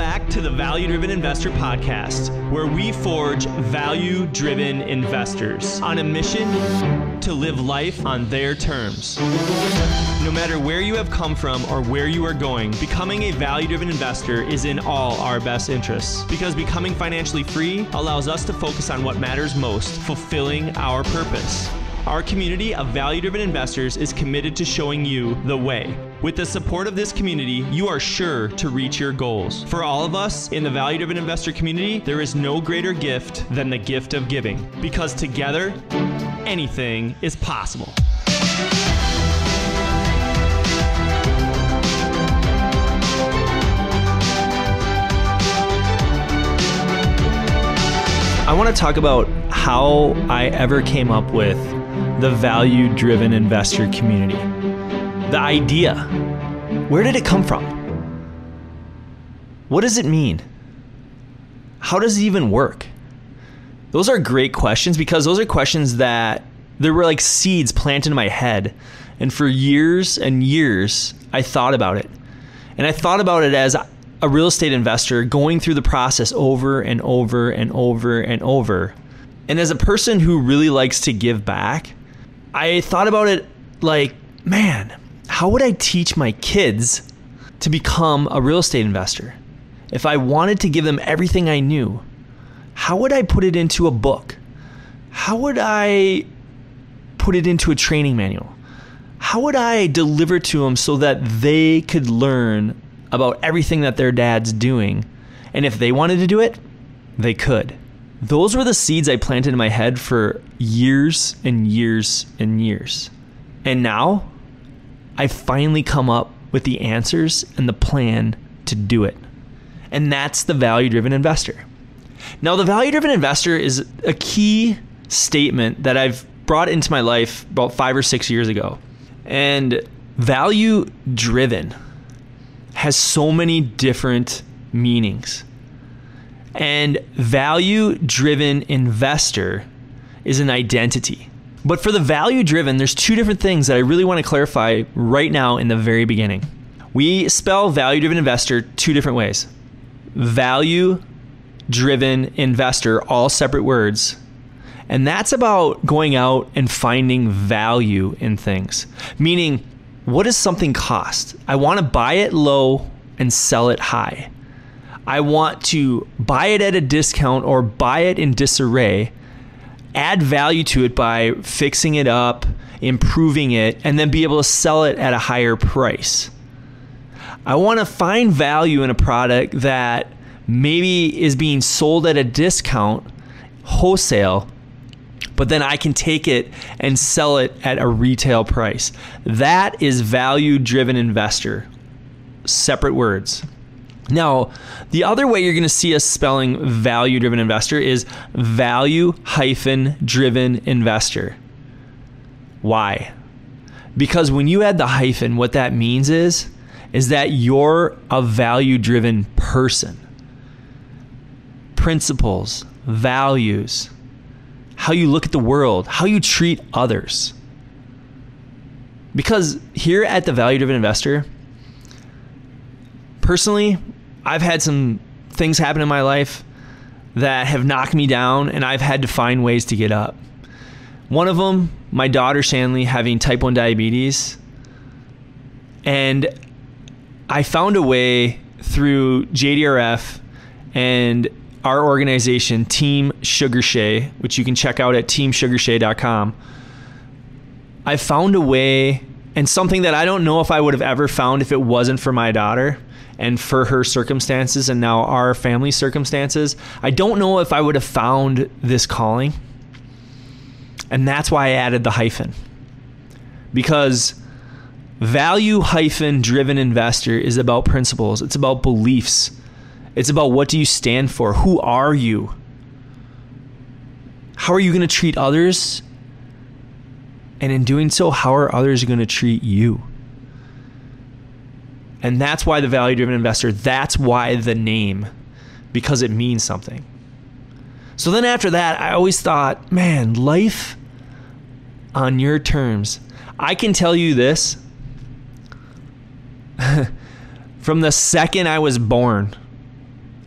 back to the Value Driven Investor Podcast, where we forge value driven investors on a mission to live life on their terms. No matter where you have come from or where you are going, becoming a value driven investor is in all our best interests because becoming financially free allows us to focus on what matters most, fulfilling our purpose. Our community of value driven investors is committed to showing you the way. With the support of this community, you are sure to reach your goals. For all of us in the value driven investor community, there is no greater gift than the gift of giving because together, anything is possible. I want to talk about how I ever came up with the value driven investor community. The idea. Where did it come from? What does it mean? How does it even work? Those are great questions because those are questions that there were like seeds planted in my head. And for years and years, I thought about it. And I thought about it as a real estate investor going through the process over and over and over and over. And as a person who really likes to give back, I thought about it like, man, how would I teach my kids to become a real estate investor? If I wanted to give them everything I knew, how would I put it into a book? How would I put it into a training manual? How would I deliver to them so that they could learn about everything that their dad's doing? And if they wanted to do it, they could. Those were the seeds I planted in my head for years and years and years. And now I finally come up with the answers and the plan to do it. And that's the value driven investor. Now, the value driven investor is a key statement that I've brought into my life about five or six years ago. And value driven has so many different meanings. And value driven investor is an identity. But for the value driven, there's two different things that I really want to clarify right now in the very beginning. We spell value driven investor two different ways value driven investor, all separate words. And that's about going out and finding value in things. Meaning, what does something cost? I want to buy it low and sell it high. I want to buy it at a discount or buy it in disarray, add value to it by fixing it up, improving it, and then be able to sell it at a higher price. I want to find value in a product that maybe is being sold at a discount, wholesale, but then I can take it and sell it at a retail price. That is value driven investor. Separate words. Now, the other way you're going to see us spelling value driven investor is value hyphen driven investor. Why? Because when you add the hyphen, what that means is is that you're a value driven person. Principles, values, how you look at the world, how you treat others. Because here at the value driven investor, personally, I've had some things happen in my life that have knocked me down, and I've had to find ways to get up. One of them, my daughter Shanley having type 1 diabetes. And I found a way through JDRF and our organization, Team Sugar Shay, which you can check out at teamsugarshay.com. I found a way and something that I don't know if I would have ever found if it wasn't for my daughter and for her circumstances and now our family circumstances. I don't know if I would have found this calling. And that's why I added the hyphen. Because value hyphen driven investor is about principles, it's about beliefs, it's about what do you stand for? Who are you? How are you going to treat others? And in doing so, how are others going to treat you? And that's why the value driven investor, that's why the name, because it means something. So then after that, I always thought, man, life on your terms. I can tell you this from the second I was born,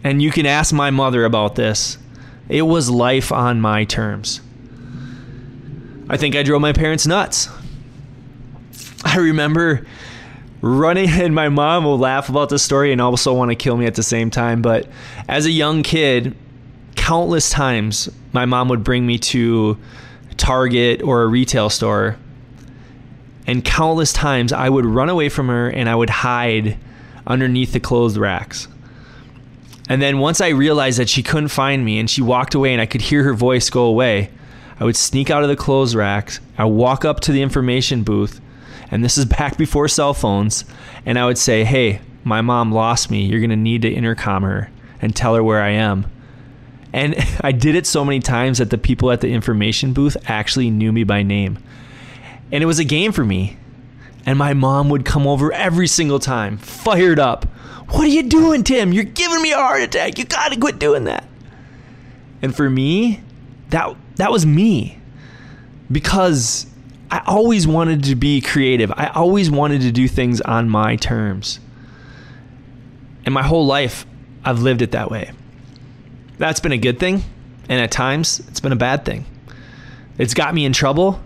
and you can ask my mother about this, it was life on my terms. I think I drove my parents nuts. I remember running, and my mom will laugh about this story and also want to kill me at the same time. But as a young kid, countless times my mom would bring me to Target or a retail store. And countless times I would run away from her and I would hide underneath the clothes racks. And then once I realized that she couldn't find me and she walked away and I could hear her voice go away, I would sneak out of the clothes racks. I walk up to the information booth, and this is back before cell phones, and I would say, "Hey, my mom lost me. You're going to need to intercom her and tell her where I am." And I did it so many times that the people at the information booth actually knew me by name. And it was a game for me. And my mom would come over every single time, fired up. What are you doing, Tim? You're giving me a heart attack. You got to quit doing that. And for me, that that was me. Because I always wanted to be creative. I always wanted to do things on my terms. And my whole life, I've lived it that way. That's been a good thing, and at times, it's been a bad thing. It's got me in trouble,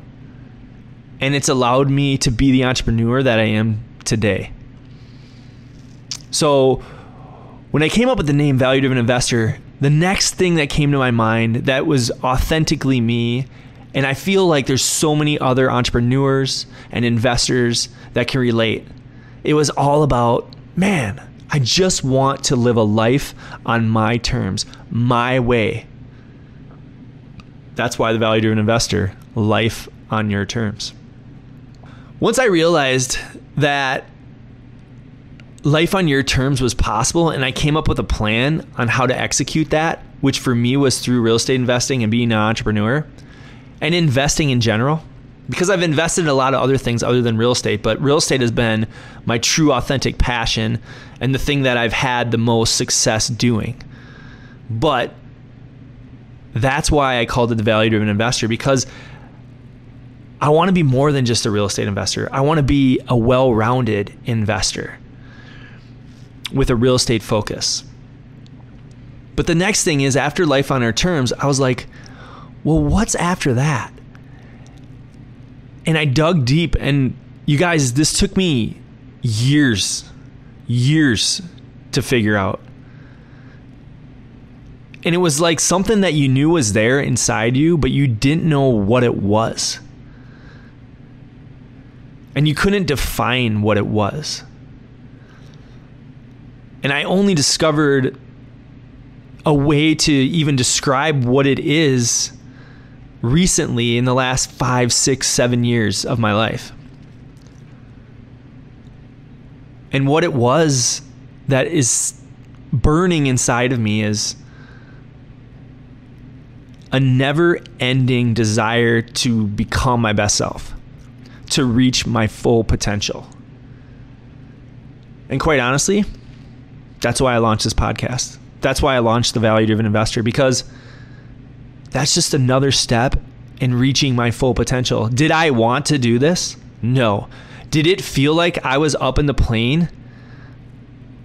and it's allowed me to be the entrepreneur that I am today. So, when I came up with the name Value Driven Investor, the next thing that came to my mind that was authentically me, and I feel like there's so many other entrepreneurs and investors that can relate. It was all about, man, I just want to live a life on my terms, my way. That's why the value driven investor, life on your terms. Once I realized that life on your terms was possible and I came up with a plan on how to execute that, which for me was through real estate investing and being an entrepreneur and investing in general because I've invested in a lot of other things other than real estate, but real estate has been my true authentic passion and the thing that I've had the most success doing. But that's why I called it the value driven investor because I want to be more than just a real estate investor. I want to be a well rounded investor with a real estate focus. But the next thing is after life on our terms, I was like, well, what's after that? And I dug deep, and you guys, this took me years, years to figure out. And it was like something that you knew was there inside you, but you didn't know what it was. And you couldn't define what it was. And I only discovered a way to even describe what it is recently in the last five, six, seven years of my life. And what it was that is burning inside of me is a never ending desire to become my best self, to reach my full potential. And quite honestly, that's why I launched this podcast. That's why I launched the Value Driven Investor because that's just another step in reaching my full potential. Did I want to do this? No. Did it feel like I was up in the plane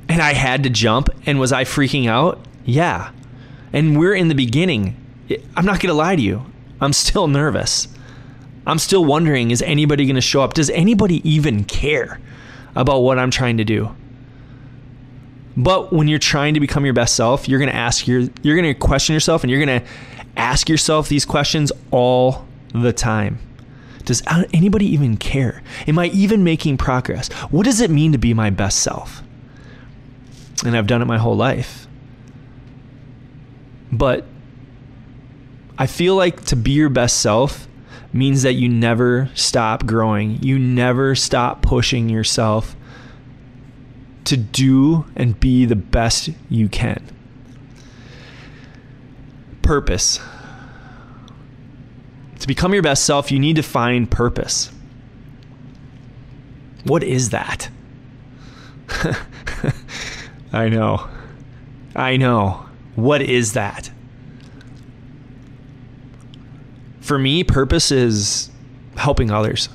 and I had to jump and was I freaking out? Yeah. And we're in the beginning. I'm not going to lie to you. I'm still nervous. I'm still wondering is anybody going to show up? Does anybody even care about what I'm trying to do? But when you're trying to become your best self, you're going to ask your you're going to question yourself and you're going to ask yourself these questions all the time. Does anybody even care? Am I even making progress? What does it mean to be my best self? And I've done it my whole life. But I feel like to be your best self means that you never stop growing. You never stop pushing yourself to do and be the best you can. Purpose. To become your best self, you need to find purpose. What is that? I know. I know. What is that? For me, purpose is helping others.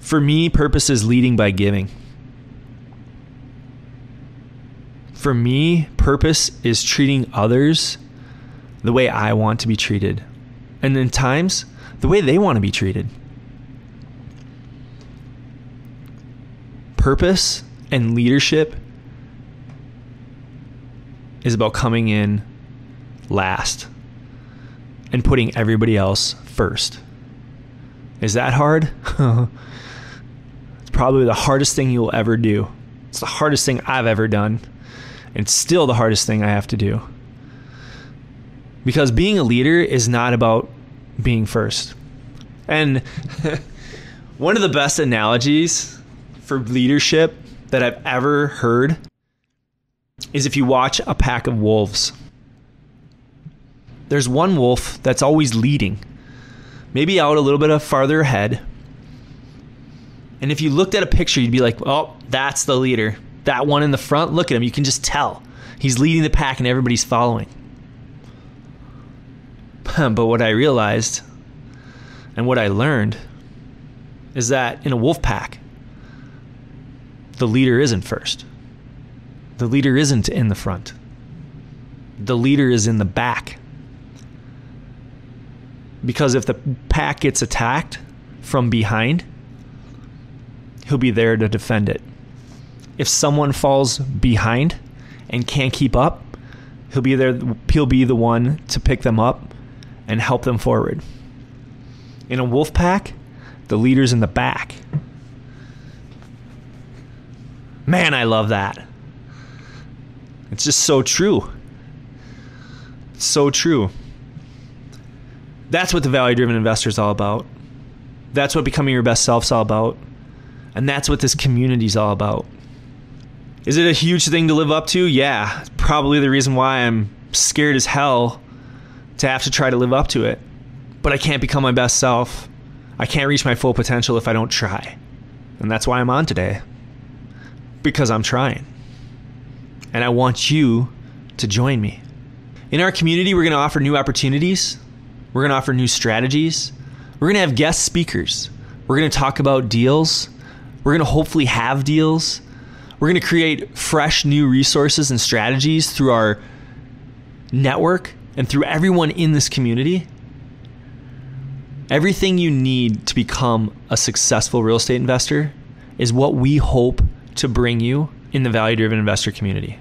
For me, purpose is leading by giving. For me, purpose is treating others the way I want to be treated. And in times, the way they want to be treated. Purpose and leadership is about coming in last and putting everybody else first. Is that hard? it's probably the hardest thing you'll ever do. It's the hardest thing I've ever done. It's still the hardest thing I have to do. Because being a leader is not about being first. And one of the best analogies for leadership that I've ever heard is if you watch a pack of wolves. There's one wolf that's always leading, maybe out a little bit of farther ahead. And if you looked at a picture, you'd be like, oh, that's the leader. That one in the front, look at him. You can just tell. He's leading the pack and everybody's following. but what I realized and what I learned is that in a wolf pack, the leader isn't first. The leader isn't in the front. The leader is in the back. Because if the pack gets attacked from behind, he'll be there to defend it. If someone falls behind and can't keep up, he'll be there he'll be the one to pick them up and help them forward. In a wolf pack, the leader's in the back. Man, I love that. It's just so true. so true. That's what the value driven investor is all about. That's what becoming your best self is all about. And that's what this community is all about. Is it a huge thing to live up to? Yeah. Probably the reason why I'm scared as hell to have to try to live up to it. But I can't become my best self. I can't reach my full potential if I don't try. And that's why I'm on today. Because I'm trying and I want you to join me. In our community, we're going to offer new opportunities, we're going to offer new strategies, we're going to have guest speakers, we're going to talk about deals, we're going to hopefully have deals, we're going to create fresh new resources and strategies through our network and through everyone in this community. Everything you need to become a successful real estate investor is what we hope to bring you in the value driven investor community.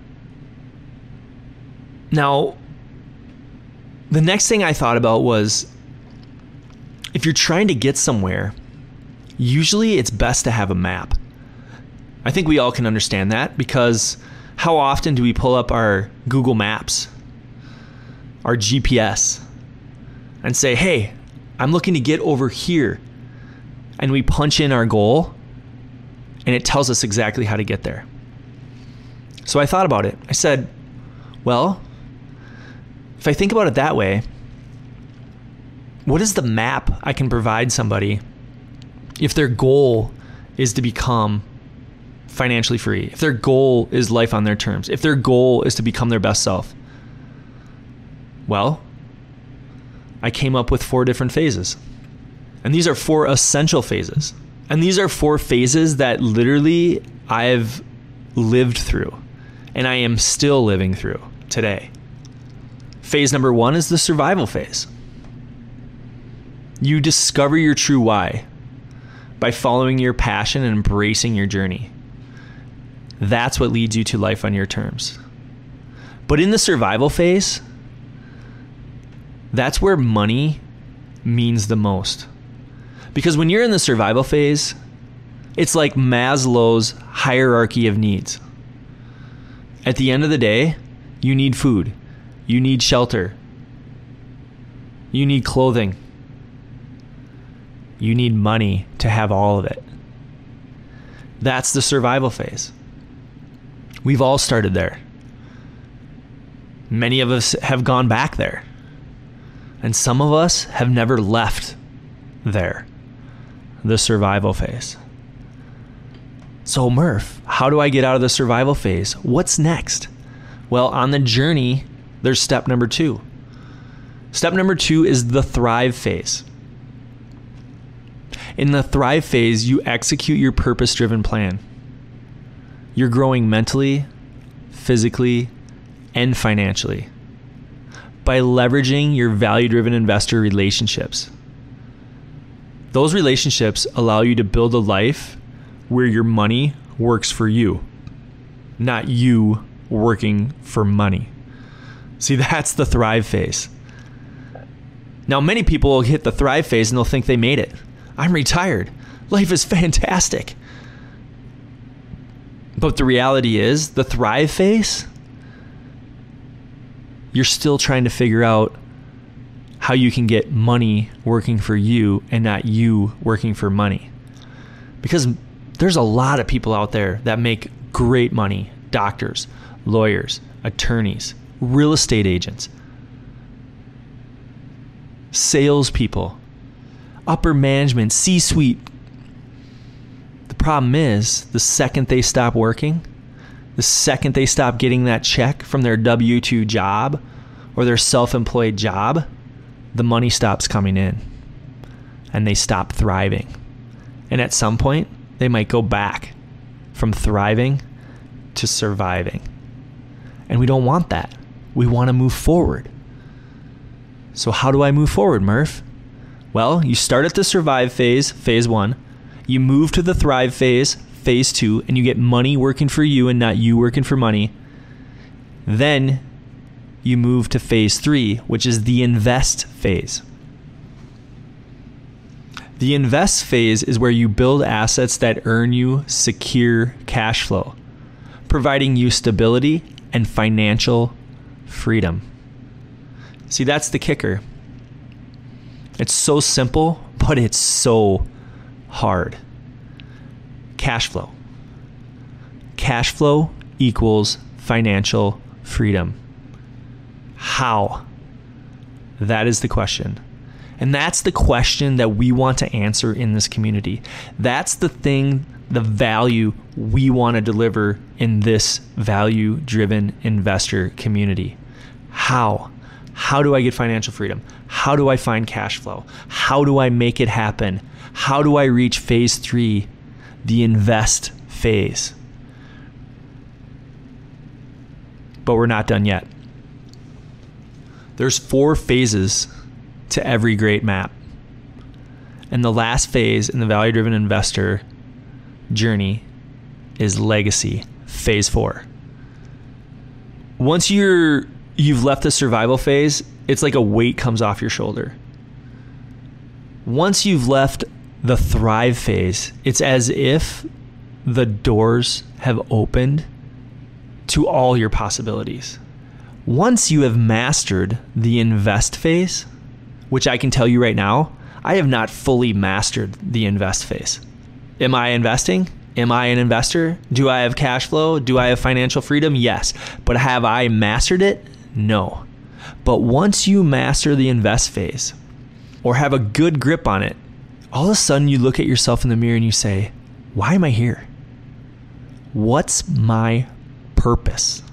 Now, the next thing I thought about was if you're trying to get somewhere, usually it's best to have a map. I think we all can understand that because how often do we pull up our Google Maps, our GPS, and say, hey, I'm looking to get over here? And we punch in our goal and it tells us exactly how to get there. So I thought about it. I said, well, if I think about it that way, what is the map I can provide somebody if their goal is to become financially free, if their goal is life on their terms, if their goal is to become their best self? Well, I came up with four different phases. And these are four essential phases. And these are four phases that literally I've lived through and I am still living through today. Phase number one is the survival phase. You discover your true why by following your passion and embracing your journey. That's what leads you to life on your terms. But in the survival phase, that's where money means the most. Because when you're in the survival phase, it's like Maslow's hierarchy of needs. At the end of the day, you need food, you need shelter. You need clothing. You need money to have all of it. That's the survival phase. We've all started there. Many of us have gone back there. And some of us have never left there. The survival phase. So, Murph, how do I get out of the survival phase? What's next? Well, on the journey there's step number two. Step number two is the thrive phase. In the thrive phase, you execute your purpose driven plan. You're growing mentally, physically, and financially by leveraging your value driven investor relationships. Those relationships allow you to build a life where your money works for you, not you working for money. See, that's the thrive phase. Now, many people will hit the thrive phase and they'll think they made it. I'm retired. Life is fantastic. But the reality is, the thrive phase, you're still trying to figure out how you can get money working for you and not you working for money. Because there's a lot of people out there that make great money doctors, lawyers, attorneys, real estate agents, salespeople, upper management, C suite. Problem is the second they stop working, the second they stop getting that check from their W 2 job or their self employed job, the money stops coming in and they stop thriving. And at some point, they might go back from thriving to surviving. And we don't want that. We want to move forward. So, how do I move forward, Murph? Well, you start at the survive phase, phase one. You move to the thrive phase, phase two, and you get money working for you and not you working for money. Then you move to phase three, which is the invest phase. The invest phase is where you build assets that earn you secure cash flow, providing you stability and financial freedom. See, that's the kicker. It's so simple, but it's so hard. Cash flow. Cash flow equals financial freedom. How? That is the question. And that's the question that we want to answer in this community. That's the thing, the value we want to deliver in this value driven investor community. How? How do I get financial freedom? How do I find cash flow? How do I make it happen? How do I reach phase three, the invest phase? But we're not done yet. There's four phases to every great map. And the last phase in the value driven investor journey is legacy, phase 4. Once you're you've left the survival phase, it's like a weight comes off your shoulder. Once you've left the thrive phase, it's as if the doors have opened to all your possibilities. Once you have mastered the invest phase, which I can tell you right now, I have not fully mastered the invest phase. Am I investing? Am I an investor? Do I have cash flow? Do I have financial freedom? Yes. But have I mastered it? No. But once you master the invest phase or have a good grip on it, all of a sudden you look at yourself in the mirror and you say, Why am I here? What's my purpose?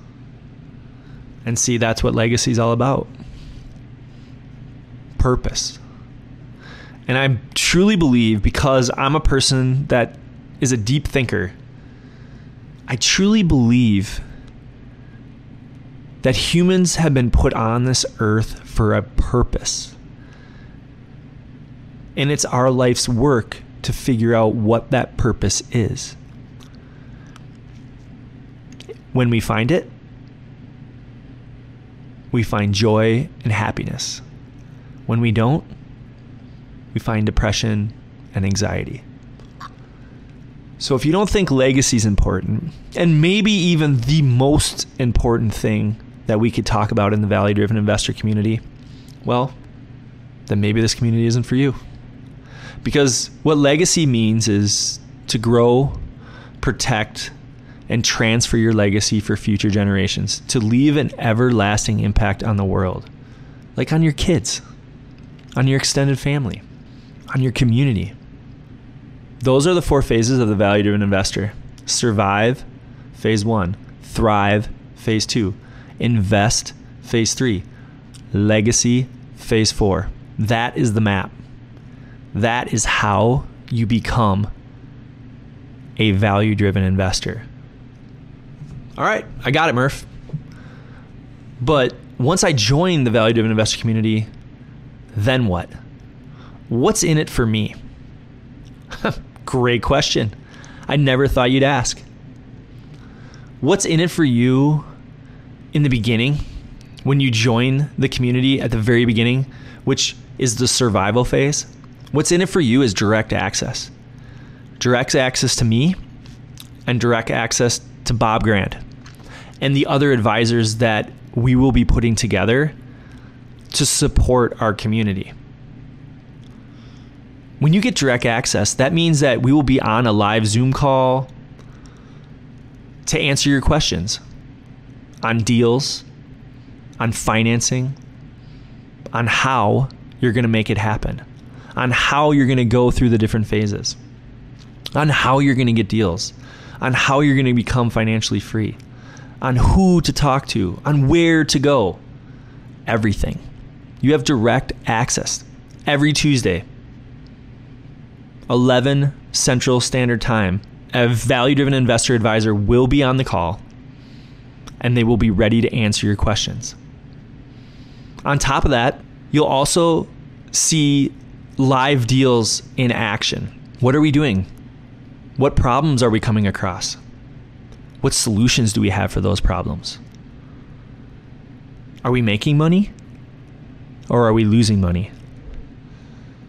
And see, that's what legacy is all about purpose. And I truly believe because I'm a person that is a deep thinker, I truly believe that humans have been put on this earth for a purpose. And it's our life's work to figure out what that purpose is. When we find it, we find joy and happiness. When we don't, we find depression and anxiety. So if you don't think legacy is important, and maybe even the most important thing that we could talk about in the value driven investor community, well, then maybe this community isn't for you. Because what legacy means is to grow, protect, and transfer your legacy for future generations, to leave an everlasting impact on the world, like on your kids, on your extended family, on your community. Those are the four phases of the value driven investor survive, phase one, thrive, phase two, invest, phase three, legacy, phase four. That is the map. That is how you become a value driven investor. All right, I got it, Murph. But once I join the value driven investor community, then what? What's in it for me? Great question. I never thought you'd ask. What's in it for you in the beginning when you join the community at the very beginning, which is the survival phase? What's in it for you is direct access. Direct access to me and direct access to Bob Grant and the other advisors that we will be putting together to support our community. When you get direct access, that means that we will be on a live Zoom call to answer your questions on deals, on financing, on how you're going to make it happen, on how you're going to go through the different phases, on how you're going to get deals, on how you're going to become financially free, on who to talk to, on where to go. Everything. You have direct access every Tuesday 11 Central Standard Time, a value driven investor advisor will be on the call and they will be ready to answer your questions. On top of that, you'll also see live deals in action. What are we doing? What problems are we coming across? What solutions do we have for those problems? Are we making money or are we losing money?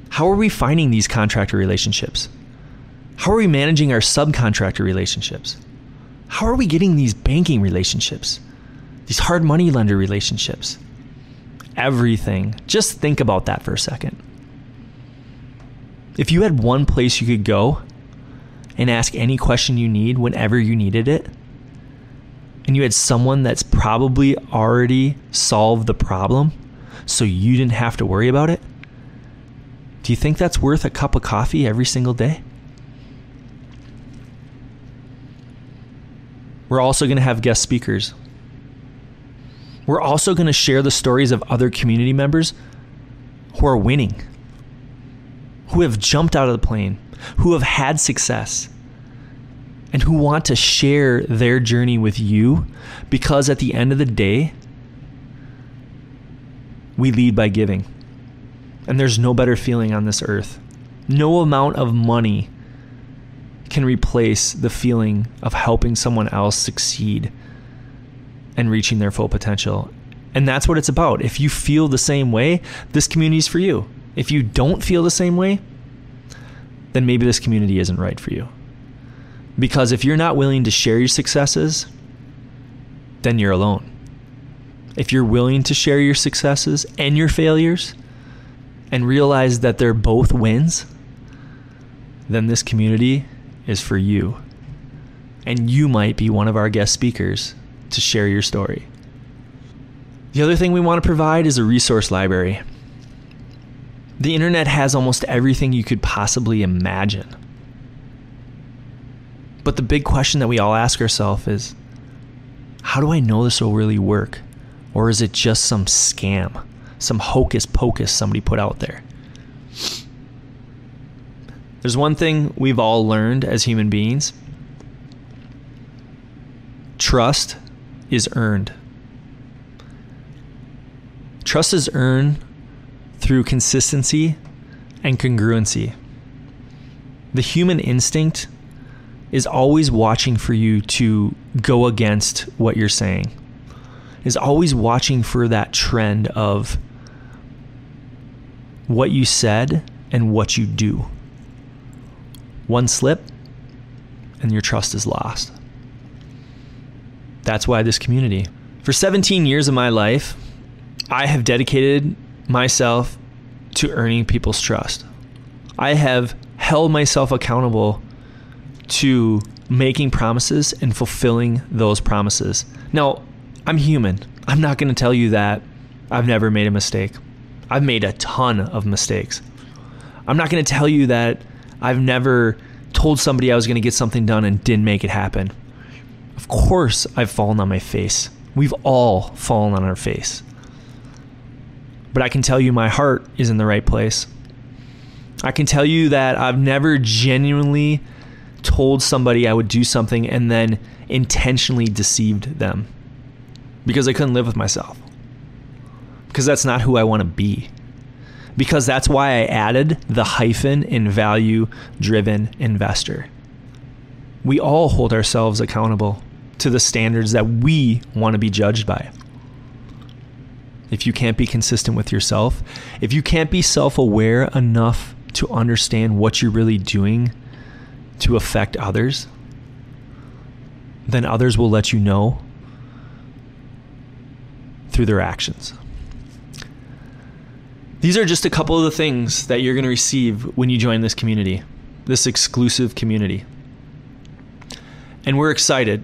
How are we finding these contractor relationships? How are we managing our subcontractor relationships? How are we getting these banking relationships? These hard money lender relationships? Everything. Just think about that for a second. If you had one place you could go and ask any question you need whenever you needed it, and you had someone that's probably already solved the problem so you didn't have to worry about it, do you think that's worth a cup of coffee every single day? We're also going to have guest speakers. We're also going to share the stories of other community members who are winning, who have jumped out of the plane, who have had success, and who want to share their journey with you because at the end of the day, we lead by giving. And there's no better feeling on this earth. No amount of money can replace the feeling of helping someone else succeed and reaching their full potential. And that's what it's about. If you feel the same way, this community is for you. If you don't feel the same way, then maybe this community isn't right for you. Because if you're not willing to share your successes, then you're alone. If you're willing to share your successes and your failures, and realize that they're both wins, then this community is for you. And you might be one of our guest speakers to share your story. The other thing we want to provide is a resource library. The internet has almost everything you could possibly imagine. But the big question that we all ask ourselves is how do I know this will really work? Or is it just some scam? some hocus pocus somebody put out there. There's one thing we've all learned as human beings trust is earned. Trust is earned through consistency and congruency. The human instinct is always watching for you to go against what you're saying, is always watching for that trend of what you said and what you do. One slip, and your trust is lost. That's why this community. For 17 years of my life, I have dedicated myself to earning people's trust. I have held myself accountable to making promises and fulfilling those promises. Now, I'm human. I'm not going to tell you that I've never made a mistake. I've made a ton of mistakes. I'm not going to tell you that I've never told somebody I was going to get something done and didn't make it happen. Of course, I've fallen on my face. We've all fallen on our face. But I can tell you my heart is in the right place. I can tell you that I've never genuinely told somebody I would do something and then intentionally deceived them because I couldn't live with myself. Because that's not who I want to be. Because that's why I added the hyphen in value driven investor. We all hold ourselves accountable to the standards that we want to be judged by. If you can't be consistent with yourself, if you can't be self aware enough to understand what you're really doing to affect others, then others will let you know through their actions. These are just a couple of the things that you're going to receive when you join this community, this exclusive community. And we're excited.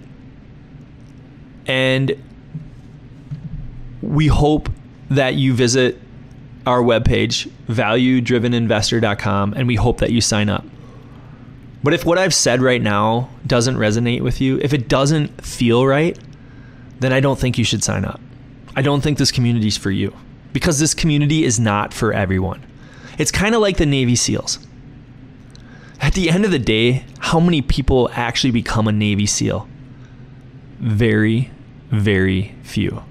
And we hope that you visit our webpage, valuedriveninvestor.com, and we hope that you sign up. But if what I've said right now doesn't resonate with you, if it doesn't feel right, then I don't think you should sign up. I don't think this community is for you because this community is not for everyone. It's kind of like the Navy SEALs. At the end of the day, how many people actually become a Navy SEAL? Very, very few.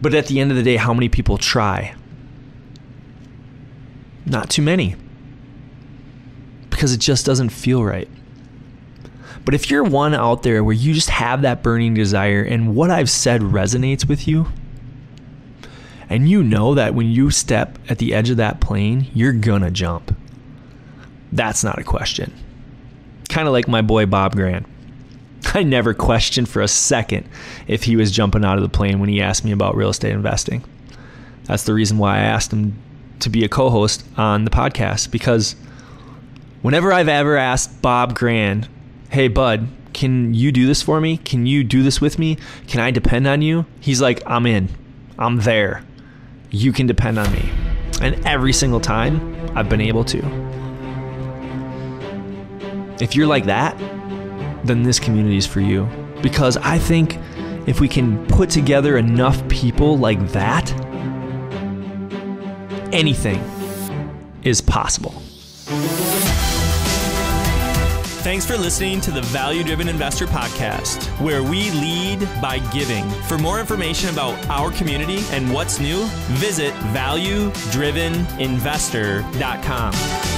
But at the end of the day, how many people try? Not too many. Because it just doesn't feel right. But if you're one out there where you just have that burning desire and what I've said resonates with you, and you know that when you step at the edge of that plane, you're gonna jump. That's not a question. Kind of like my boy Bob Grant. I never questioned for a second if he was jumping out of the plane when he asked me about real estate investing. That's the reason why I asked him to be a co host on the podcast because whenever I've ever asked Bob Grant, hey, bud, can you do this for me? Can you do this with me? Can I depend on you? He's like, I'm in, I'm there. You can depend on me. And every single time, I've been able to. If you're like that, then this community is for you. Because I think if we can put together enough people like that, anything is possible. Thanks for listening to the Value Driven Investor Podcast, where we lead by giving. For more information about our community and what's new, visit valuedriveninvestor.com.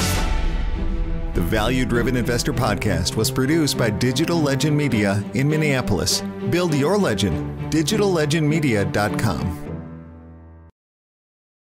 The Value Driven Investor Podcast was produced by Digital Legend Media in Minneapolis. Build your legend, digitallegendmedia.com.